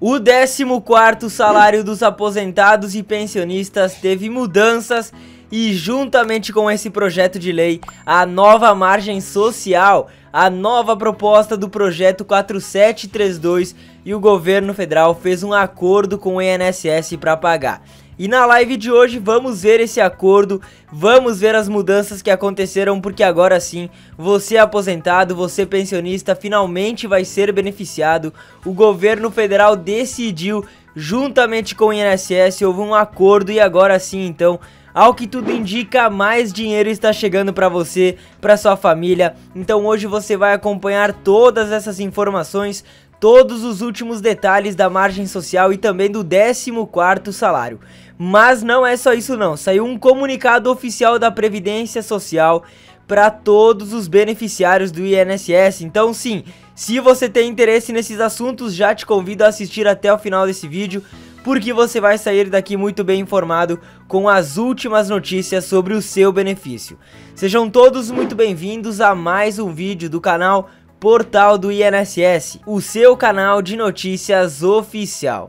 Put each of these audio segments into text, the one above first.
O 14º salário dos aposentados e pensionistas teve mudanças e juntamente com esse projeto de lei, a nova margem social, a nova proposta do projeto 4732 e o governo federal fez um acordo com o INSS para pagar. E na live de hoje vamos ver esse acordo, vamos ver as mudanças que aconteceram, porque agora sim, você aposentado, você pensionista, finalmente vai ser beneficiado. O governo federal decidiu, juntamente com o INSS, houve um acordo e agora sim, então, ao que tudo indica, mais dinheiro está chegando para você, para sua família. Então hoje você vai acompanhar todas essas informações todos os últimos detalhes da margem social e também do 14º salário. Mas não é só isso não, saiu um comunicado oficial da Previdência Social para todos os beneficiários do INSS. Então sim, se você tem interesse nesses assuntos, já te convido a assistir até o final desse vídeo, porque você vai sair daqui muito bem informado com as últimas notícias sobre o seu benefício. Sejam todos muito bem-vindos a mais um vídeo do canal Portal do INSS, o seu canal de notícias oficial.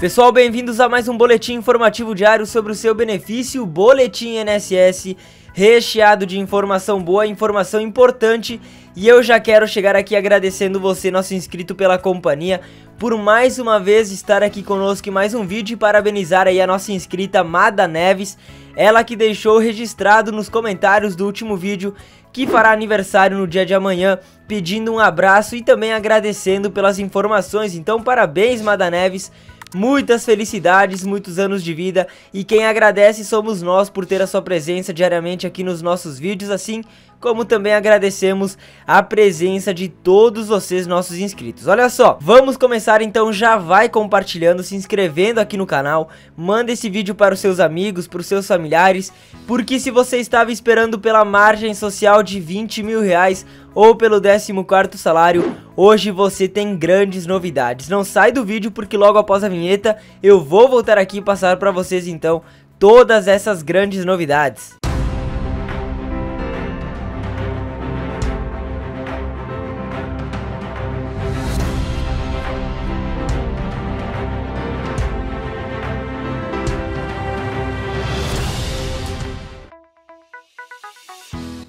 Pessoal, bem-vindos a mais um boletim informativo diário sobre o seu benefício, Boletim INSS, recheado de informação boa, informação importante, e eu já quero chegar aqui agradecendo você, nosso inscrito, pela companhia, por mais uma vez estar aqui conosco em mais um vídeo e parabenizar aí a nossa inscrita Mada Neves, ela que deixou registrado nos comentários do último vídeo que fará aniversário no dia de amanhã, pedindo um abraço e também agradecendo pelas informações. Então, parabéns, Mada Neves. Muitas felicidades, muitos anos de vida e quem agradece somos nós por ter a sua presença diariamente aqui nos nossos vídeos, assim como também agradecemos a presença de todos vocês nossos inscritos. Olha só, vamos começar então, já vai compartilhando, se inscrevendo aqui no canal, manda esse vídeo para os seus amigos, para os seus familiares, porque se você estava esperando pela margem social de 20 mil reais ou pelo 14º salário, hoje você tem grandes novidades. Não sai do vídeo porque logo após a vinheta eu vou voltar aqui e passar para vocês então todas essas grandes novidades.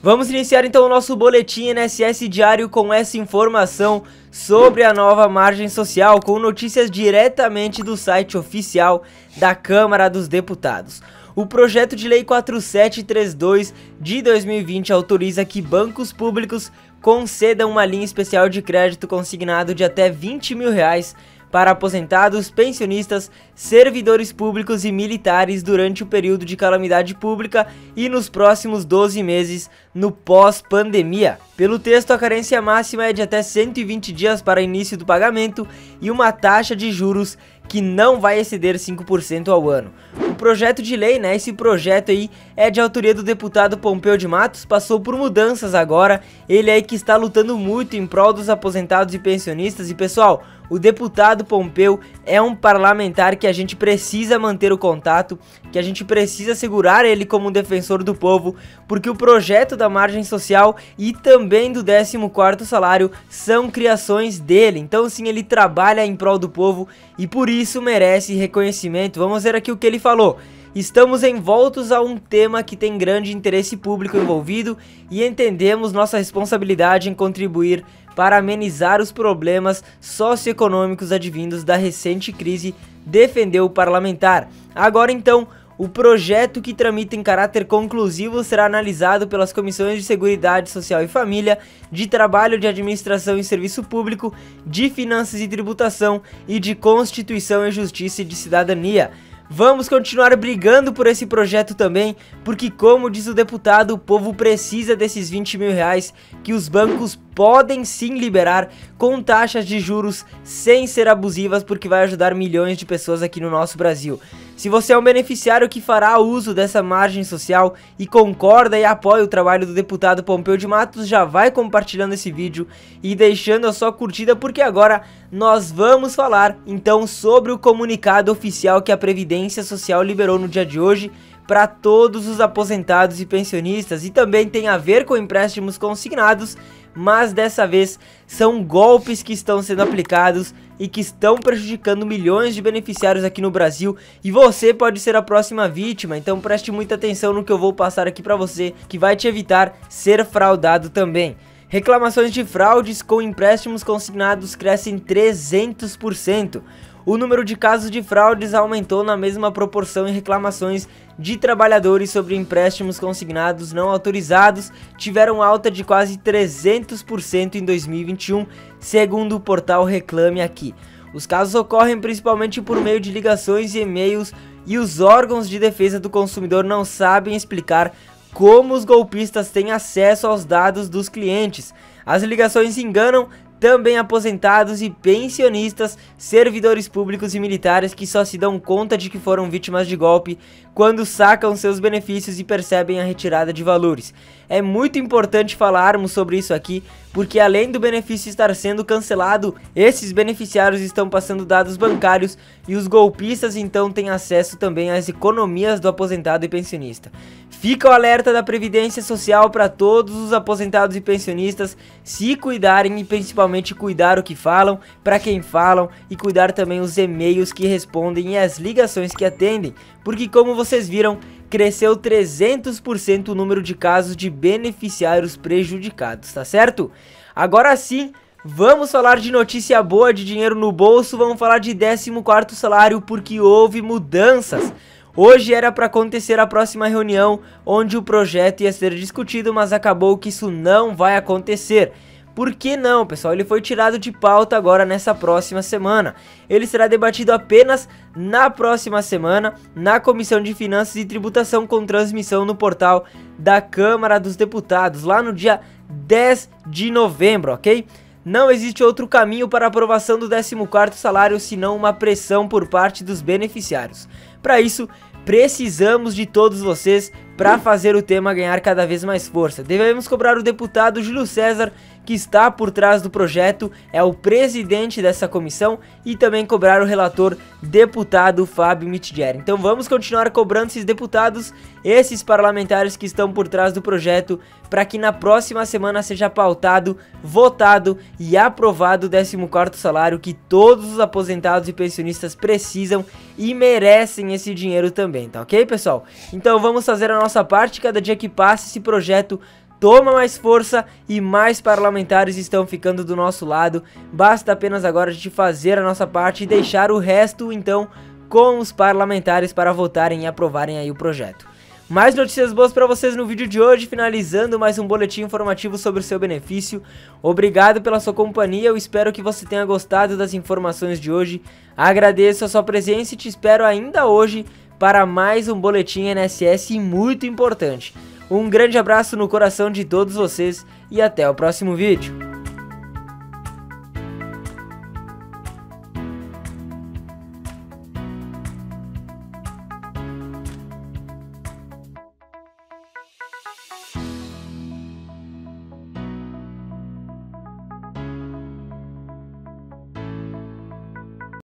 Vamos iniciar então o nosso boletim NSS diário com essa informação sobre a nova margem social, com notícias diretamente do site oficial da Câmara dos Deputados. O projeto de lei 4732 de 2020 autoriza que bancos públicos concedam uma linha especial de crédito consignado de até 20 mil reais para aposentados, pensionistas, servidores públicos e militares durante o período de calamidade pública e nos próximos 12 meses no pós-pandemia. Pelo texto, a carência máxima é de até 120 dias para início do pagamento e uma taxa de juros que não vai exceder 5% ao ano. O projeto de lei, né, esse projeto aí é de autoria do deputado Pompeu de Matos, passou por mudanças agora, ele aí que está lutando muito em prol dos aposentados e pensionistas e pessoal, o deputado Pompeu é um parlamentar que a gente precisa manter o contato, que a gente precisa segurar ele como um defensor do povo, porque o projeto da margem social e também do 14º salário são criações dele. Então sim, ele trabalha em prol do povo e por isso merece reconhecimento. Vamos ver aqui o que ele falou. Estamos envoltos a um tema que tem grande interesse público envolvido e entendemos nossa responsabilidade em contribuir para amenizar os problemas socioeconômicos advindos da recente crise, defendeu o parlamentar. Agora então, o projeto que tramita em caráter conclusivo será analisado pelas comissões de Seguridade Social e Família, de Trabalho, de Administração e Serviço Público, de Finanças e Tributação e de Constituição e Justiça e de Cidadania. Vamos continuar brigando por esse projeto também, porque como diz o deputado, o povo precisa desses 20 mil reais que os bancos podem sim liberar com taxas de juros sem ser abusivas, porque vai ajudar milhões de pessoas aqui no nosso Brasil. Se você é um beneficiário que fará uso dessa margem social e concorda e apoia o trabalho do deputado Pompeu de Matos, já vai compartilhando esse vídeo e deixando a sua curtida, porque agora nós vamos falar então sobre o comunicado oficial que a Previdência Social liberou no dia de hoje para todos os aposentados e pensionistas e também tem a ver com empréstimos consignados, mas dessa vez são golpes que estão sendo aplicados e que estão prejudicando milhões de beneficiários aqui no Brasil e você pode ser a próxima vítima, então preste muita atenção no que eu vou passar aqui para você, que vai te evitar ser fraudado também. Reclamações de fraudes com empréstimos consignados crescem 300%. O número de casos de fraudes aumentou na mesma proporção em reclamações de trabalhadores sobre empréstimos consignados não autorizados tiveram alta de quase 300% em 2021, segundo o portal Reclame Aqui. Os casos ocorrem principalmente por meio de ligações e e-mails e os órgãos de defesa do consumidor não sabem explicar como os golpistas têm acesso aos dados dos clientes. As ligações enganam também aposentados e pensionistas, servidores públicos e militares que só se dão conta de que foram vítimas de golpe quando sacam seus benefícios e percebem a retirada de valores. É muito importante falarmos sobre isso aqui, porque além do benefício estar sendo cancelado, esses beneficiários estão passando dados bancários e os golpistas então têm acesso também às economias do aposentado e pensionista. Fica o alerta da Previdência Social para todos os aposentados e pensionistas se cuidarem e principalmente cuidar o que falam, para quem falam e cuidar também os e-mails que respondem e as ligações que atendem, porque como vocês viram, cresceu 300% o número de casos de beneficiários prejudicados, tá certo? Agora sim, vamos falar de notícia boa de dinheiro no bolso, vamos falar de 14º salário porque houve mudanças. Hoje era para acontecer a próxima reunião, onde o projeto ia ser discutido, mas acabou que isso não vai acontecer. Por que não, pessoal? Ele foi tirado de pauta agora nessa próxima semana. Ele será debatido apenas na próxima semana na Comissão de Finanças e Tributação com transmissão no portal da Câmara dos Deputados, lá no dia 10 de novembro, ok? Não existe outro caminho para aprovação do 14º salário senão uma pressão por parte dos beneficiários. Para isso, precisamos de todos vocês para fazer o tema ganhar cada vez mais força. Devemos cobrar o deputado Júlio César que está por trás do projeto, é o presidente dessa comissão e também cobrar o relator deputado Fábio Mittiger. Então vamos continuar cobrando esses deputados, esses parlamentares que estão por trás do projeto, para que na próxima semana seja pautado, votado e aprovado o 14º salário que todos os aposentados e pensionistas precisam e merecem esse dinheiro também, tá ok, pessoal? Então vamos fazer a nossa parte, cada dia que passa esse projeto toma mais força e mais parlamentares estão ficando do nosso lado. Basta apenas agora a gente fazer a nossa parte e deixar o resto então com os parlamentares para votarem e aprovarem aí o projeto. Mais notícias boas para vocês no vídeo de hoje, finalizando mais um boletim informativo sobre o seu benefício. Obrigado pela sua companhia, eu espero que você tenha gostado das informações de hoje. Agradeço a sua presença e te espero ainda hoje para mais um boletim NSS muito importante. Um grande abraço no coração de todos vocês e até o próximo vídeo.